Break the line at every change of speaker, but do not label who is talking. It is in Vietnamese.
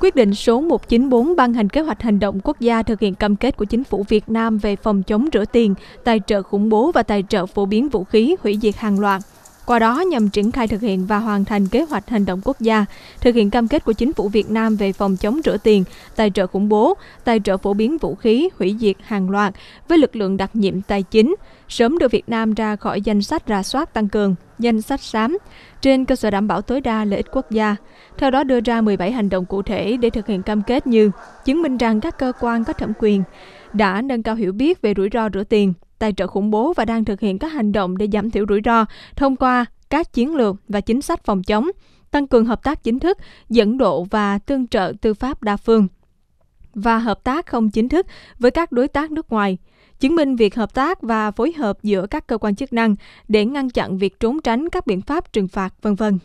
Quyết định số 194 ban hành kế hoạch hành động quốc gia thực hiện cam kết của chính phủ Việt Nam về phòng chống rửa tiền, tài trợ khủng bố và tài trợ phổ biến vũ khí, hủy diệt hàng loạt. Qua đó nhằm triển khai thực hiện và hoàn thành kế hoạch hành động quốc gia, thực hiện cam kết của chính phủ Việt Nam về phòng chống rửa tiền, tài trợ khủng bố, tài trợ phổ biến vũ khí, hủy diệt hàng loạt với lực lượng đặc nhiệm tài chính, sớm đưa Việt Nam ra khỏi danh sách rà soát tăng cường, danh sách xám, trên cơ sở đảm bảo tối đa lợi ích quốc gia. Theo đó đưa ra 17 hành động cụ thể để thực hiện cam kết như chứng minh rằng các cơ quan có thẩm quyền đã nâng cao hiểu biết về rủi ro rửa tiền, tài trợ khủng bố và đang thực hiện các hành động để giảm thiểu rủi ro thông qua các chiến lược và chính sách phòng chống, tăng cường hợp tác chính thức, dẫn độ và tương trợ tư pháp đa phương và hợp tác không chính thức với các đối tác nước ngoài, chứng minh việc hợp tác và phối hợp giữa các cơ quan chức năng để ngăn chặn việc trốn tránh các biện pháp trừng phạt, vân vân.